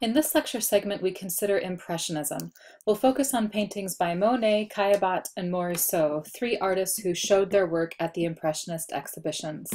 In this lecture segment, we consider Impressionism. We'll focus on paintings by Monet, Caillebotte, and Morisot, three artists who showed their work at the Impressionist exhibitions.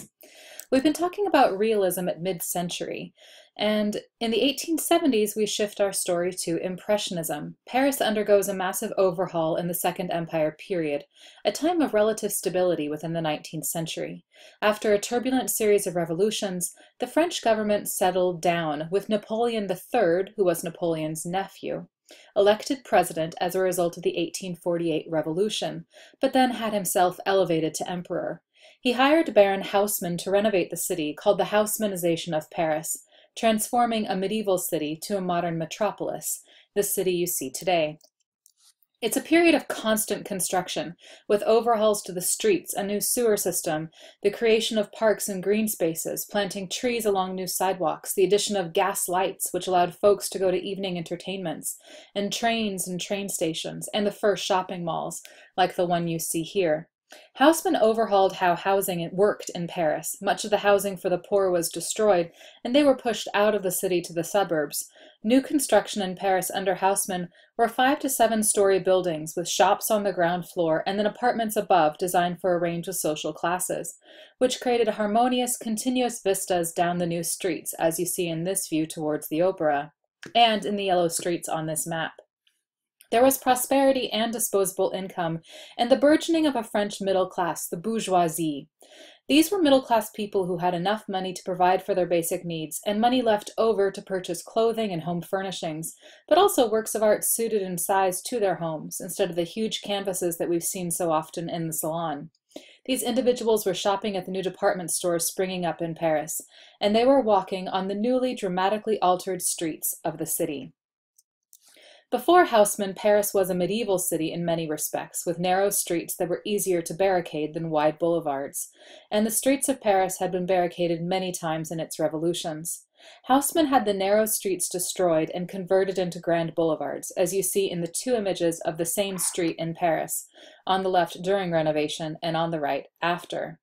We've been talking about realism at mid-century, and in the 1870s we shift our story to Impressionism. Paris undergoes a massive overhaul in the Second Empire period, a time of relative stability within the 19th century. After a turbulent series of revolutions, the French government settled down, with Napoleon III, who was Napoleon's nephew, elected president as a result of the 1848 revolution, but then had himself elevated to emperor. He hired Baron Haussmann to renovate the city, called the Haussmannization of Paris, transforming a medieval city to a modern metropolis, the city you see today. It's a period of constant construction, with overhauls to the streets, a new sewer system, the creation of parks and green spaces, planting trees along new sidewalks, the addition of gas lights, which allowed folks to go to evening entertainments, and trains and train stations, and the first shopping malls, like the one you see here. Haussmann overhauled how housing worked in Paris. Much of the housing for the poor was destroyed, and they were pushed out of the city to the suburbs. New construction in Paris under Haussmann were five to seven story buildings with shops on the ground floor and then apartments above designed for a range of social classes, which created harmonious, continuous vistas down the new streets, as you see in this view towards the opera, and in the yellow streets on this map. There was prosperity and disposable income, and the burgeoning of a French middle class, the bourgeoisie. These were middle class people who had enough money to provide for their basic needs, and money left over to purchase clothing and home furnishings, but also works of art suited in size to their homes, instead of the huge canvases that we've seen so often in the salon. These individuals were shopping at the new department stores springing up in Paris, and they were walking on the newly dramatically altered streets of the city. Before Haussmann, Paris was a medieval city in many respects, with narrow streets that were easier to barricade than wide boulevards, and the streets of Paris had been barricaded many times in its revolutions. Haussmann had the narrow streets destroyed and converted into grand boulevards, as you see in the two images of the same street in Paris, on the left during renovation and on the right after.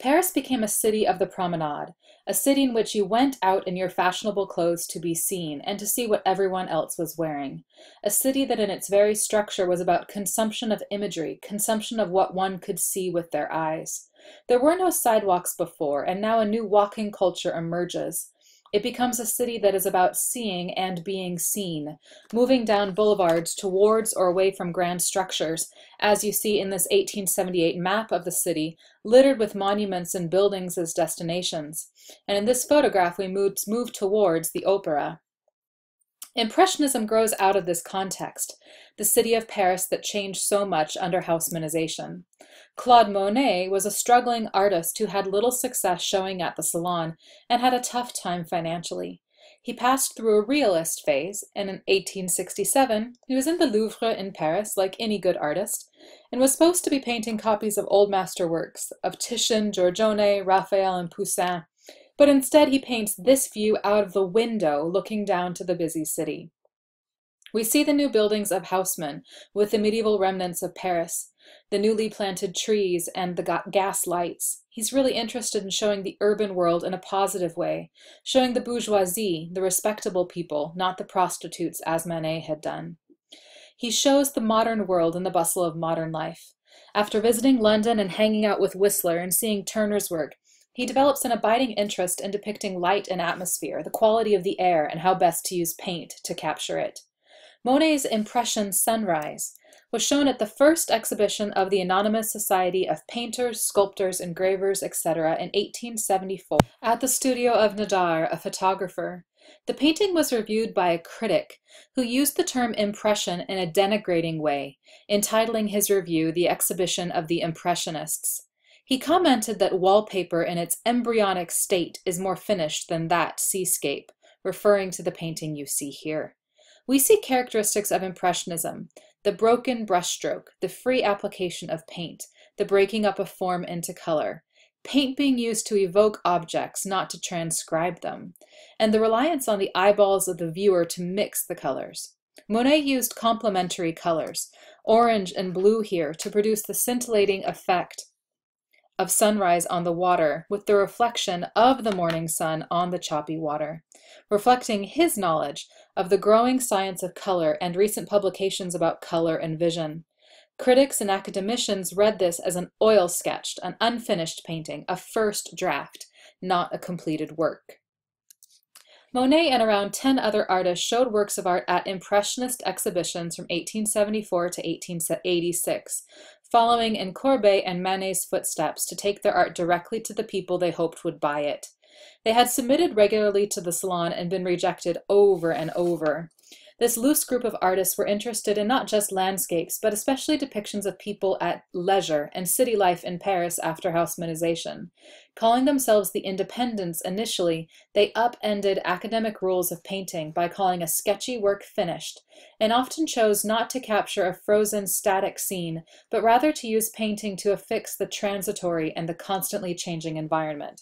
Paris became a city of the promenade, a city in which you went out in your fashionable clothes to be seen and to see what everyone else was wearing. A city that in its very structure was about consumption of imagery, consumption of what one could see with their eyes. There were no sidewalks before, and now a new walking culture emerges. It becomes a city that is about seeing and being seen, moving down boulevards towards or away from grand structures, as you see in this 1878 map of the city, littered with monuments and buildings as destinations. And in this photograph, we move, move towards the opera. Impressionism grows out of this context, the city of Paris that changed so much under Haussmannization. Claude Monet was a struggling artist who had little success showing at the Salon and had a tough time financially. He passed through a realist phase, and in 1867 he was in the Louvre in Paris, like any good artist, and was supposed to be painting copies of old master works of Titian, Giorgione, Raphael, and Poussin, but instead he paints this view out of the window looking down to the busy city. We see the new buildings of Haussmann with the medieval remnants of Paris, the newly planted trees and the gas lights. He's really interested in showing the urban world in a positive way, showing the bourgeoisie, the respectable people, not the prostitutes as Manet had done. He shows the modern world in the bustle of modern life. After visiting London and hanging out with Whistler and seeing Turner's work, he develops an abiding interest in depicting light and atmosphere, the quality of the air, and how best to use paint to capture it. Monet's impression Sunrise was shown at the first exhibition of the Anonymous Society of Painters, Sculptors, Engravers, etc. in 1874 at the studio of Nadar, a photographer. The painting was reviewed by a critic who used the term impression in a denigrating way, entitling his review The Exhibition of the Impressionists. He commented that wallpaper in its embryonic state is more finished than that seascape, referring to the painting you see here. We see characteristics of Impressionism, the broken brushstroke, the free application of paint, the breaking up of form into color, paint being used to evoke objects, not to transcribe them, and the reliance on the eyeballs of the viewer to mix the colors. Monet used complementary colors, orange and blue here, to produce the scintillating effect of sunrise on the water with the reflection of the morning sun on the choppy water, reflecting his knowledge of the growing science of color and recent publications about color and vision. Critics and academicians read this as an oil sketched, an unfinished painting, a first draft, not a completed work. Monet and around 10 other artists showed works of art at Impressionist exhibitions from 1874 to 1886, following in Courbet and Manet's footsteps to take their art directly to the people they hoped would buy it. They had submitted regularly to the salon and been rejected over and over. This loose group of artists were interested in not just landscapes, but especially depictions of people at leisure and city life in Paris after Haussmannization. Calling themselves the Independents initially, they upended academic rules of painting by calling a sketchy work finished, and often chose not to capture a frozen, static scene, but rather to use painting to affix the transitory and the constantly changing environment.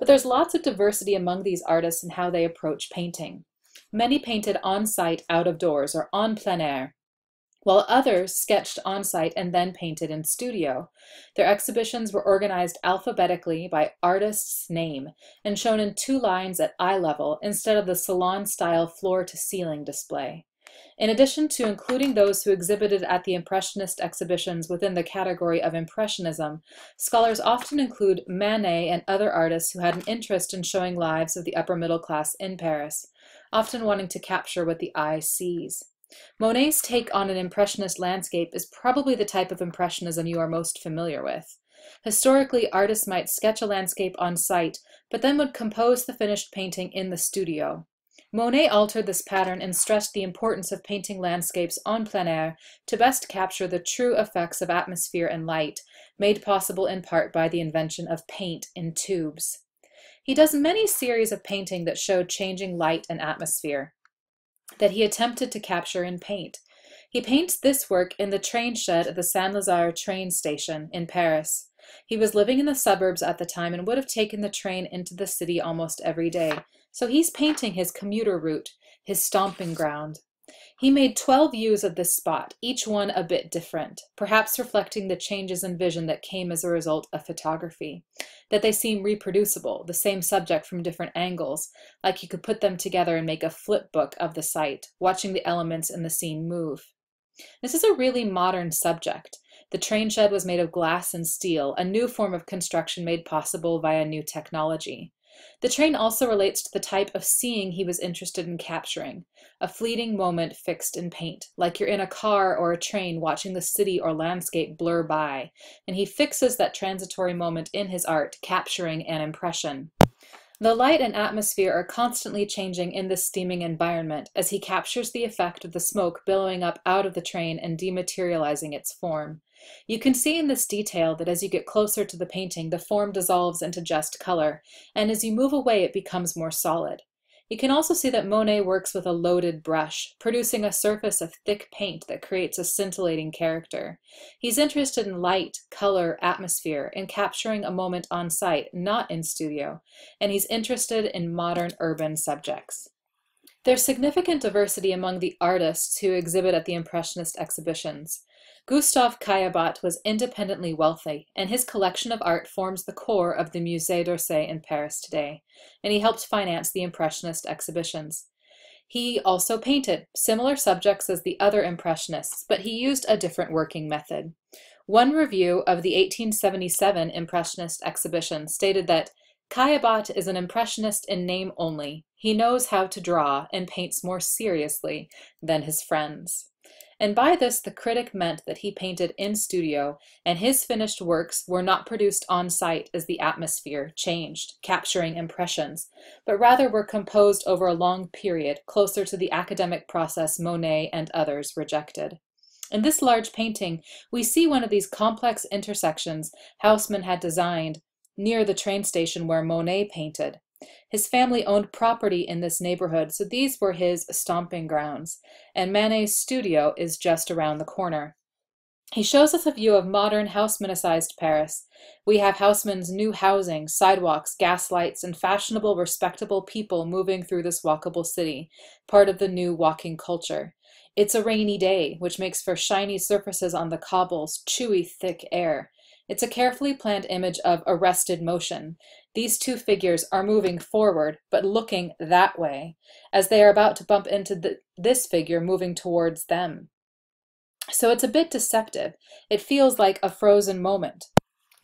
But there's lots of diversity among these artists in how they approach painting. Many painted on-site out of doors or en plein air, while others sketched on-site and then painted in studio. Their exhibitions were organized alphabetically by artist's name and shown in two lines at eye level instead of the salon-style floor-to-ceiling display. In addition to including those who exhibited at the Impressionist exhibitions within the category of Impressionism, scholars often include Manet and other artists who had an interest in showing lives of the upper middle class in Paris, often wanting to capture what the eye sees. Monet's take on an Impressionist landscape is probably the type of Impressionism you are most familiar with. Historically, artists might sketch a landscape on site, but then would compose the finished painting in the studio. Monet altered this pattern and stressed the importance of painting landscapes en plein air to best capture the true effects of atmosphere and light, made possible in part by the invention of paint in tubes. He does many series of painting that show changing light and atmosphere that he attempted to capture in paint. He paints this work in the train shed at the Saint-Lazare train station in Paris. He was living in the suburbs at the time and would have taken the train into the city almost every day, so he's painting his commuter route, his stomping ground. He made 12 views of this spot, each one a bit different, perhaps reflecting the changes in vision that came as a result of photography. That they seem reproducible, the same subject from different angles, like you could put them together and make a flip book of the site, watching the elements in the scene move. This is a really modern subject. The train shed was made of glass and steel, a new form of construction made possible via new technology. The train also relates to the type of seeing he was interested in capturing, a fleeting moment fixed in paint, like you're in a car or a train watching the city or landscape blur by, and he fixes that transitory moment in his art, capturing an impression. The light and atmosphere are constantly changing in this steaming environment as he captures the effect of the smoke billowing up out of the train and dematerializing its form. You can see in this detail that as you get closer to the painting, the form dissolves into just color, and as you move away, it becomes more solid. You can also see that Monet works with a loaded brush, producing a surface of thick paint that creates a scintillating character. He's interested in light, color, atmosphere, in capturing a moment on site, not in studio, and he's interested in modern urban subjects. There's significant diversity among the artists who exhibit at the Impressionist exhibitions. Gustave Caillebotte was independently wealthy, and his collection of art forms the core of the Musée d'Orsay in Paris today, and he helped finance the Impressionist exhibitions. He also painted similar subjects as the other Impressionists, but he used a different working method. One review of the 1877 Impressionist exhibition stated that Caillebotte is an Impressionist in name only. He knows how to draw and paints more seriously than his friends and by this the critic meant that he painted in studio, and his finished works were not produced on site as the atmosphere changed, capturing impressions, but rather were composed over a long period, closer to the academic process Monet and others rejected. In this large painting, we see one of these complex intersections Haussmann had designed near the train station where Monet painted. His family owned property in this neighborhood, so these were his stomping grounds, and Manet's studio is just around the corner. He shows us a view of modern Haussmannized Paris. We have Haussmann's new housing, sidewalks, gas lights, and fashionable, respectable people moving through this walkable city, part of the new walking culture. It's a rainy day, which makes for shiny surfaces on the cobbles, chewy, thick air. It's a carefully planned image of arrested motion. These two figures are moving forward, but looking that way, as they are about to bump into the, this figure moving towards them. So it's a bit deceptive. It feels like a frozen moment.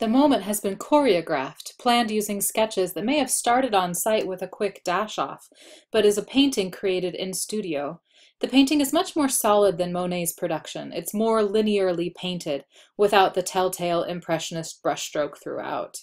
The moment has been choreographed, planned using sketches that may have started on site with a quick dash off, but is a painting created in studio. The painting is much more solid than Monet's production. It's more linearly painted, without the telltale impressionist brushstroke throughout.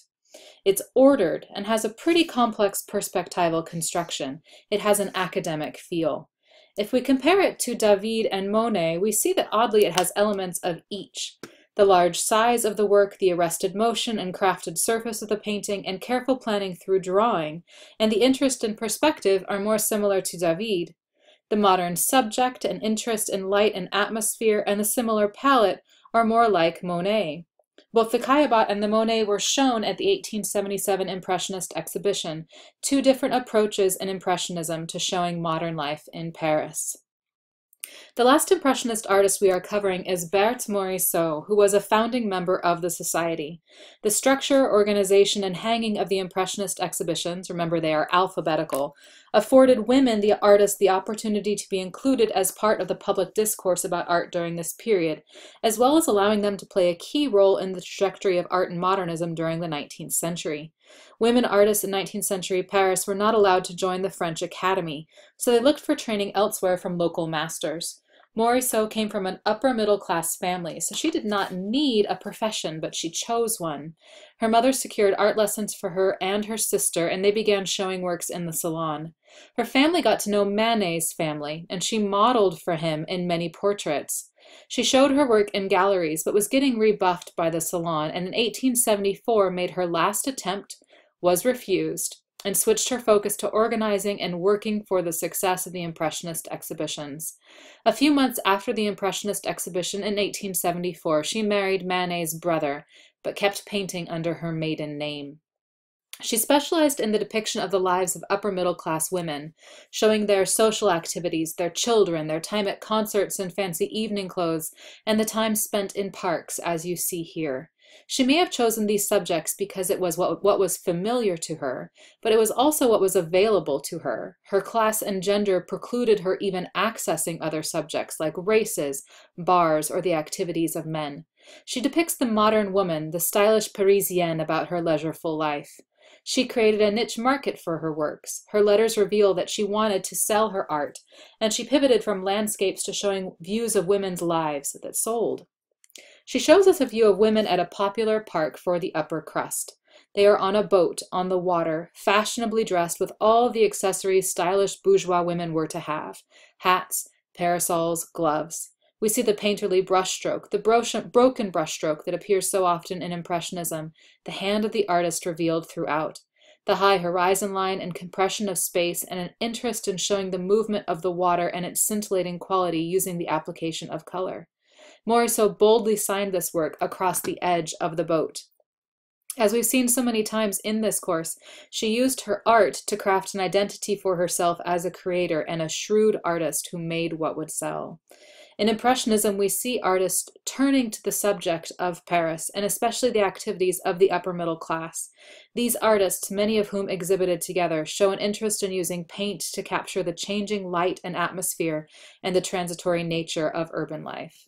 It's ordered and has a pretty complex perspectival construction. It has an academic feel. If we compare it to David and Monet, we see that oddly it has elements of each. The large size of the work, the arrested motion and crafted surface of the painting, and careful planning through drawing, and the interest in perspective are more similar to David. The modern subject and interest in light and atmosphere and the similar palette are more like Monet. Both the Caillebotte and the Monet were shown at the 1877 Impressionist exhibition, two different approaches in Impressionism to showing modern life in Paris. The last Impressionist artist we are covering is Berthe Morisot, who was a founding member of the Society. The structure, organization, and hanging of the Impressionist exhibitions, remember they are alphabetical, afforded women, the artists, the opportunity to be included as part of the public discourse about art during this period, as well as allowing them to play a key role in the trajectory of art and modernism during the 19th century. Women artists in 19th century Paris were not allowed to join the French Academy, so they looked for training elsewhere from local masters. Morisot came from an upper middle class family, so she did not need a profession, but she chose one. Her mother secured art lessons for her and her sister, and they began showing works in the salon. Her family got to know Manet's family, and she modeled for him in many portraits. She showed her work in galleries, but was getting rebuffed by the salon, and in 1874 made her last attempt, was refused, and switched her focus to organizing and working for the success of the Impressionist exhibitions. A few months after the Impressionist exhibition in 1874, she married Manet's brother, but kept painting under her maiden name. She specialized in the depiction of the lives of upper middle class women, showing their social activities, their children, their time at concerts and fancy evening clothes, and the time spent in parks, as you see here. She may have chosen these subjects because it was what, what was familiar to her, but it was also what was available to her. Her class and gender precluded her even accessing other subjects like races, bars, or the activities of men. She depicts the modern woman, the stylish Parisienne about her leisureful life. She created a niche market for her works. Her letters reveal that she wanted to sell her art, and she pivoted from landscapes to showing views of women's lives that sold. She shows us a view of women at a popular park for the upper crust. They are on a boat on the water, fashionably dressed with all the accessories stylish bourgeois women were to have hats, parasols, gloves. We see the painterly brushstroke, the broken brushstroke that appears so often in Impressionism, the hand of the artist revealed throughout, the high horizon line and compression of space, and an interest in showing the movement of the water and its scintillating quality using the application of color. Morisot boldly signed this work across the edge of the boat. As we've seen so many times in this course, she used her art to craft an identity for herself as a creator and a shrewd artist who made what would sell. In Impressionism, we see artists turning to the subject of Paris, and especially the activities of the upper middle class. These artists, many of whom exhibited together, show an interest in using paint to capture the changing light and atmosphere and the transitory nature of urban life.